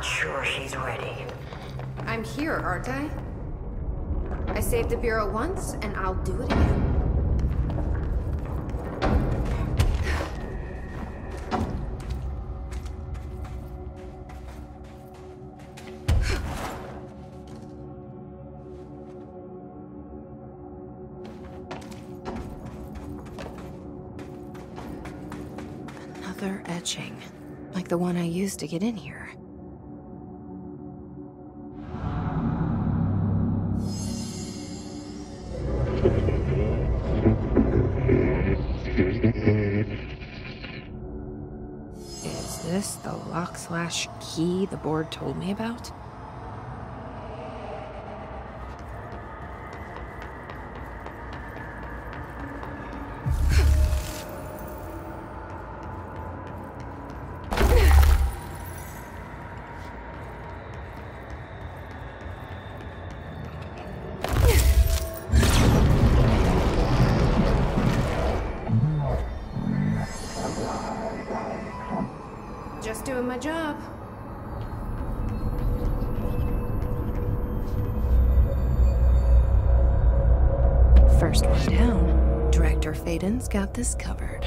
Not sure she's ready. I'm here, aren't I? I saved the Bureau once, and I'll do it again. Another etching. Like the one I used to get in here. Key the board told me about? Just doing my job. Faden's got this covered.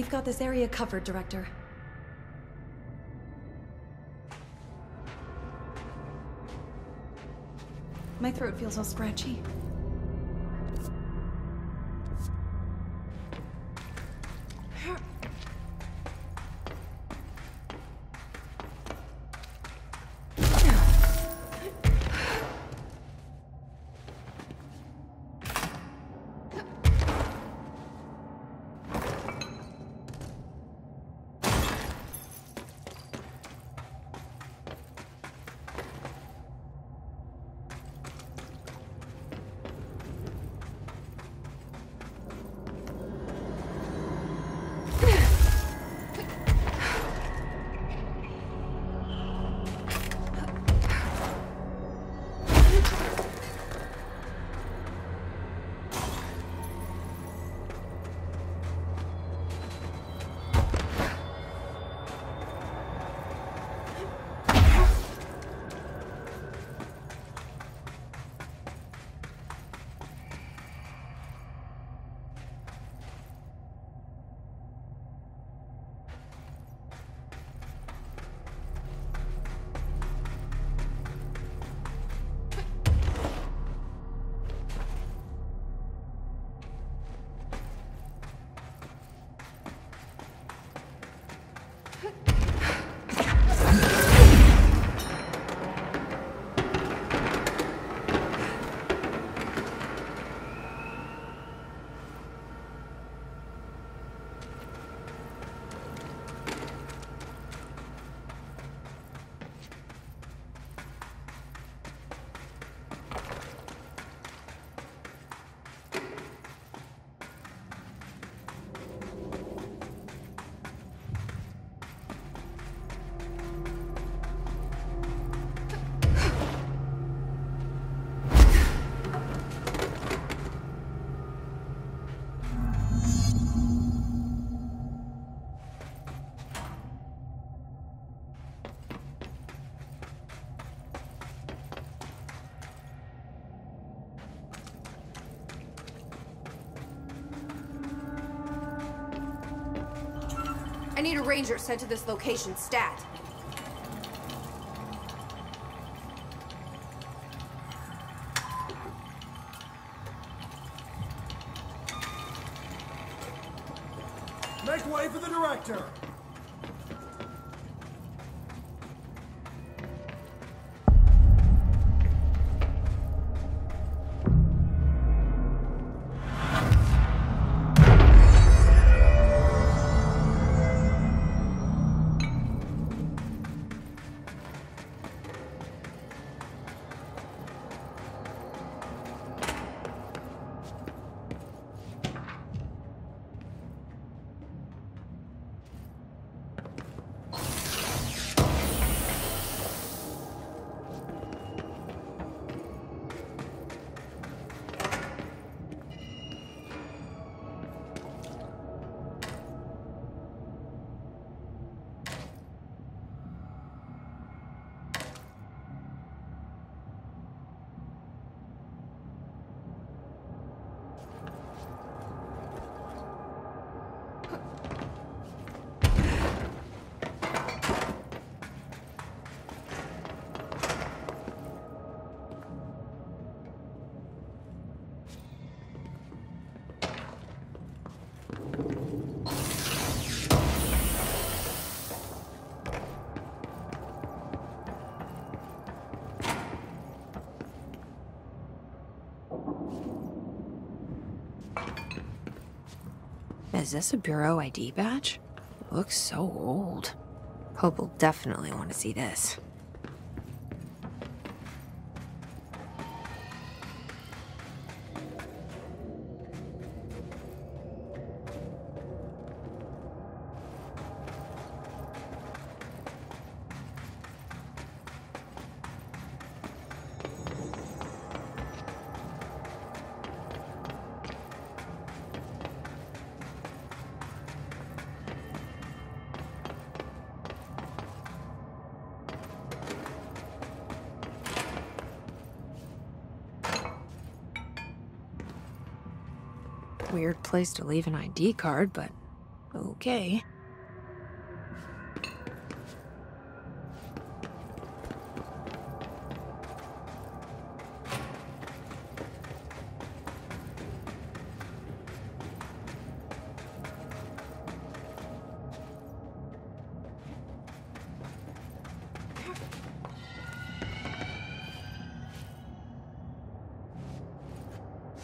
We've got this area covered, Director. My throat feels all scratchy. I need a ranger sent to this location stat. Is this a Bureau ID badge? looks so old. Hope will definitely want to see this. Place to leave an ID card, but Okay.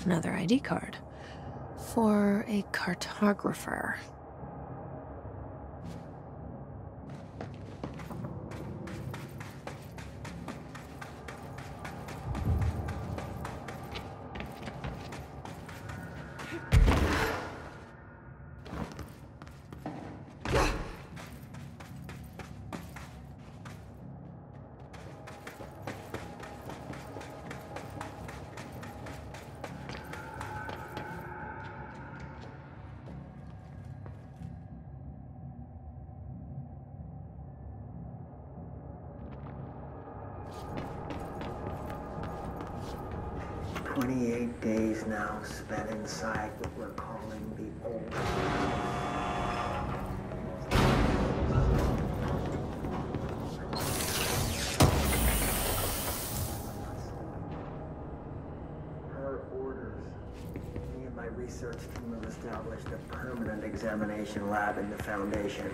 Another ID card. For a cartographer. Examination lab in the Foundation.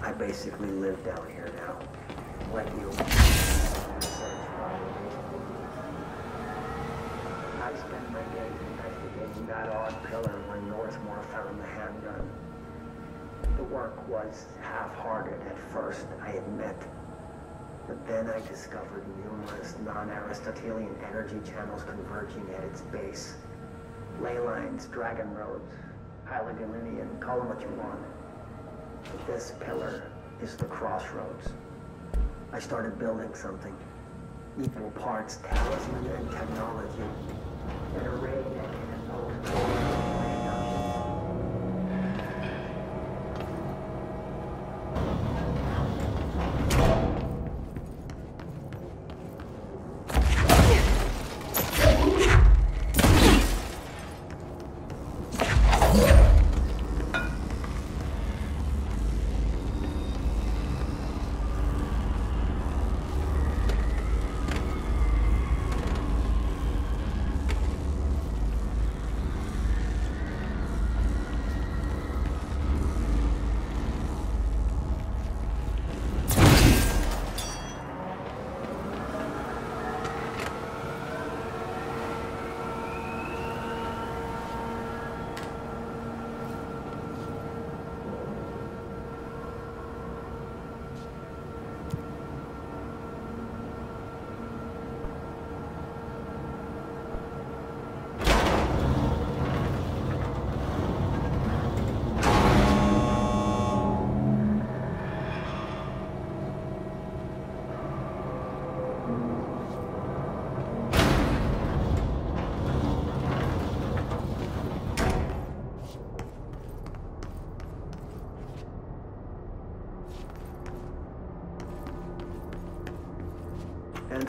I basically live down here now. Like you. I spent my days investigating that odd pillar where Northmoor found the handgun. The work was half-hearted at first, I admit. But then I discovered numerous non-Aristotelian energy channels converging at its base. Ley lines, dragon roads, Hyligalinian, call them what you want. But this pillar is the crossroads. I started building something. Equal parts talisman and technology. An array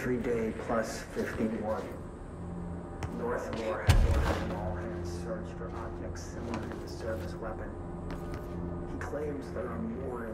Entry day plus 51. Northmoor has ordered all hands search for objects similar to the service weapon. He claims there are more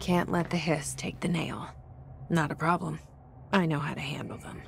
Can't let the hiss take the nail. Not a problem. I know how to handle them.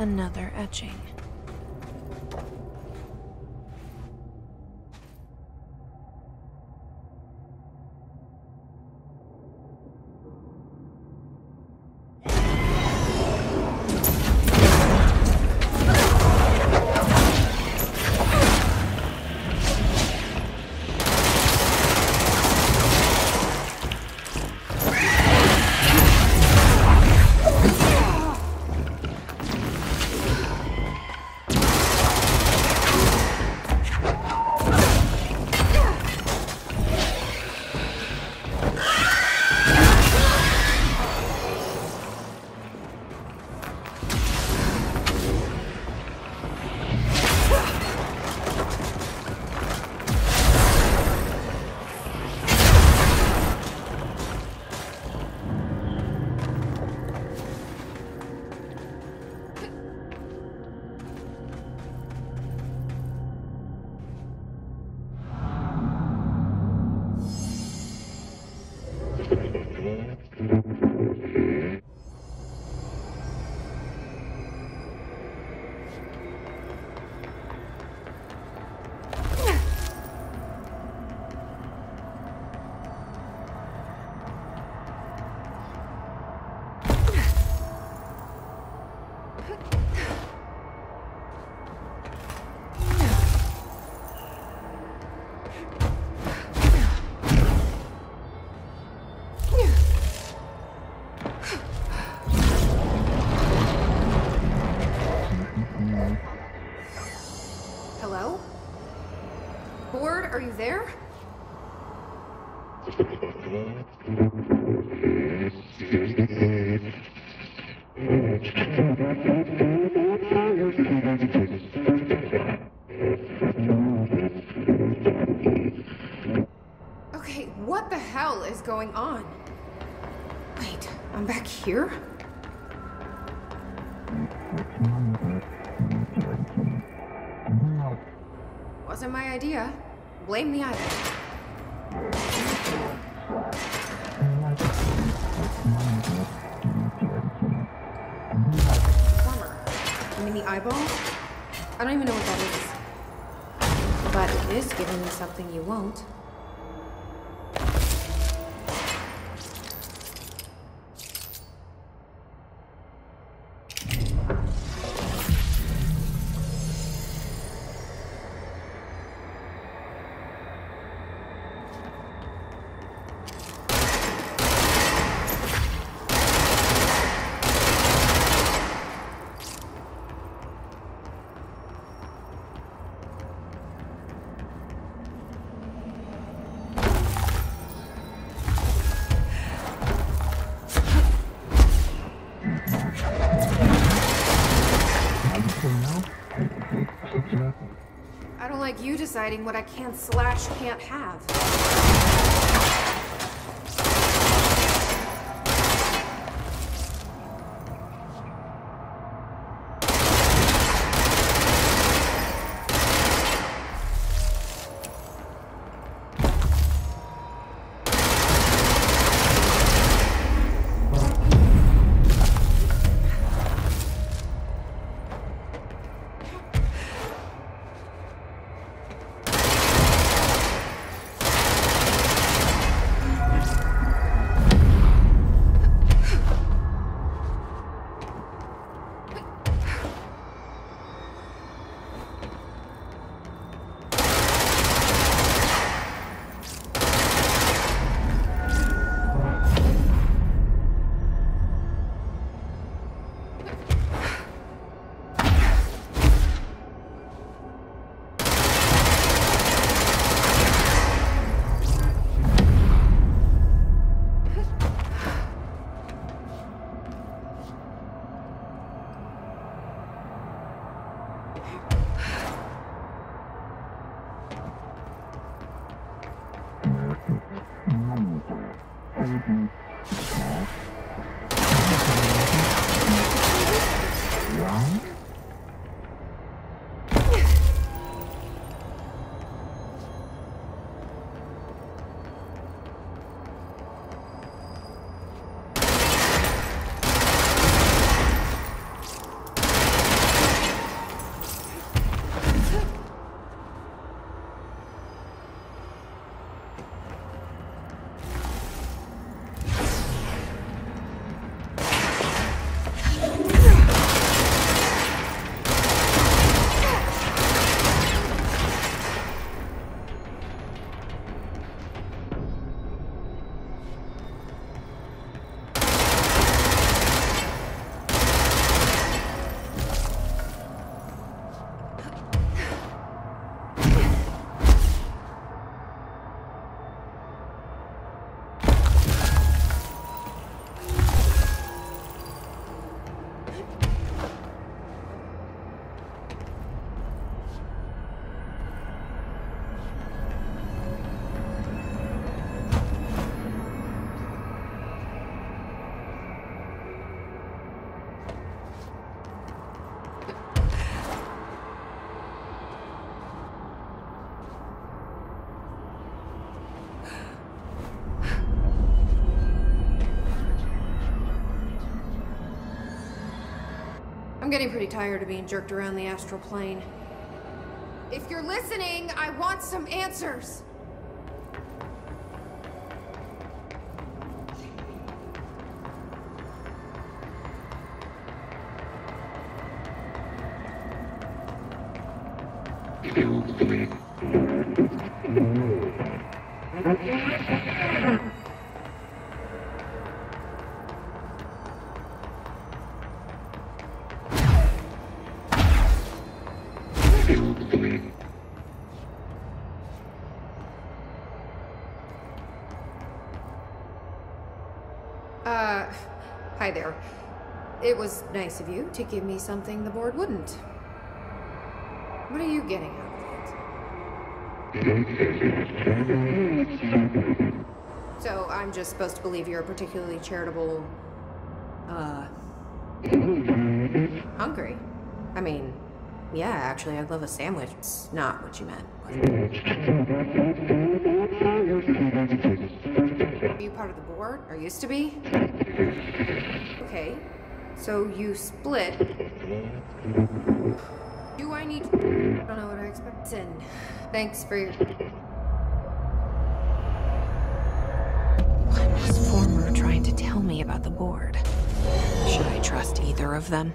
Another etching. Wasn't my idea. Blame the item. Plumber. You mean the eyeball? I don't even know what that is. But it is giving me something you won't. What I can slash can't have. I'm getting pretty tired of being jerked around the astral plane. If you're listening, I want some answers. It was nice of you to give me something the board wouldn't. What are you getting out of it? So I'm just supposed to believe you're a particularly charitable, uh, hungry. I mean, yeah, actually, I'd love a sandwich. It's not what you meant. Are you part of the board? Or used to be? Okay. So you split. Do I need. I don't know what I expect. And thanks for your. What was Former trying to tell me about the board? Should I trust either of them?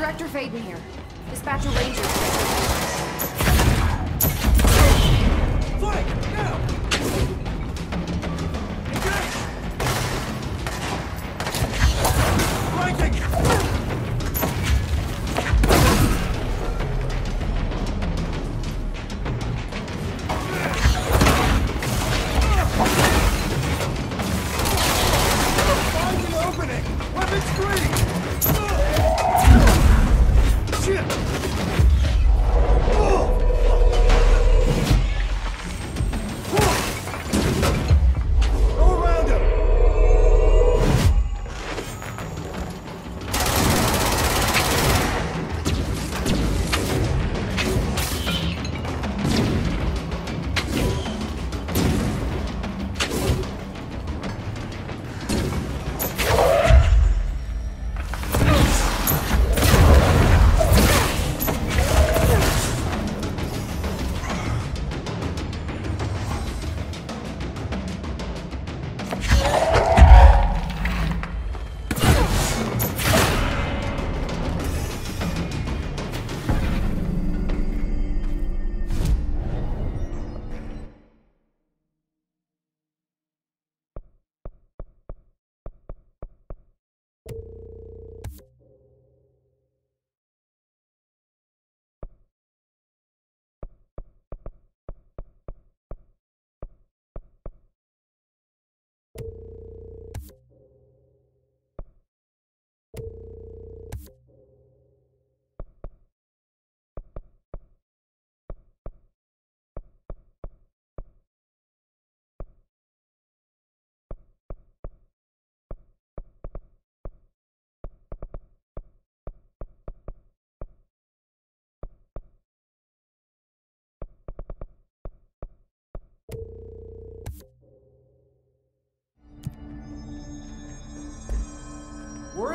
Director Faden here. Dispatch a ranger.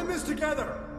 In this together!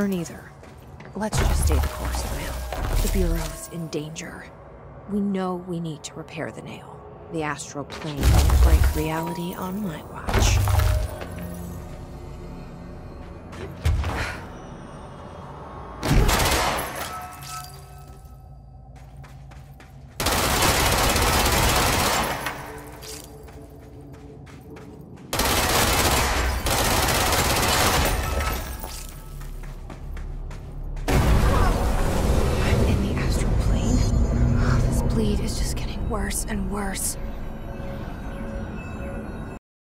Or neither. Let's just stay the course. The Bureau's in danger. We know we need to repair the nail. The astral plane won't break reality on my watch.